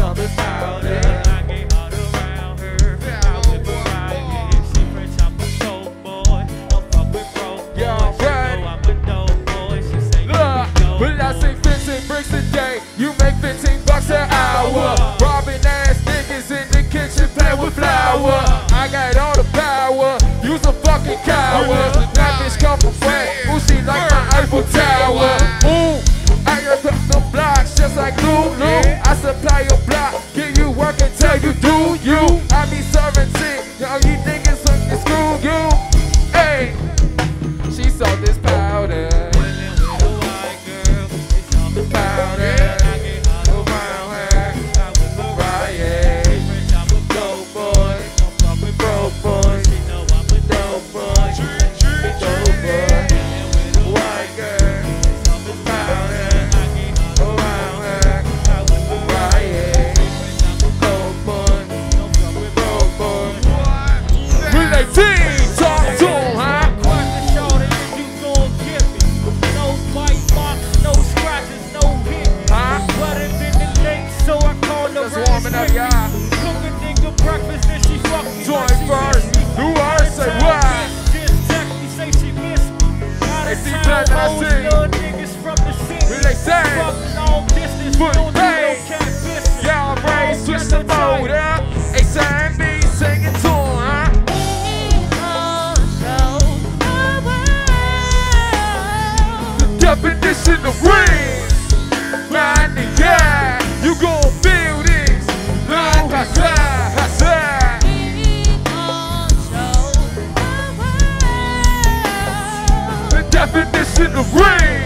I get all around her. I'll live around her. She fresh off a soul boy. I'm from broke boy. Look, but I say 15 bricks a day. You make 15 bucks an hour. Robbing ass niggas in the kitchen, play with flour. I got all the power. You's a fucking coward. That come from wet. Ooh, she like my Eiffel Tower. Ooh, I got the blocks just like Lulu supply your block, get you working till you do you. I be serving. They see black, I see. We they say, foot pain. Y'all brains twist the mode up. They sang me singing to huh? The definition of real. Mind the yeah, you gon' feel this. Like I said. in the ring.